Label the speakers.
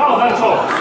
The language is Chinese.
Speaker 1: 他老伴瘦了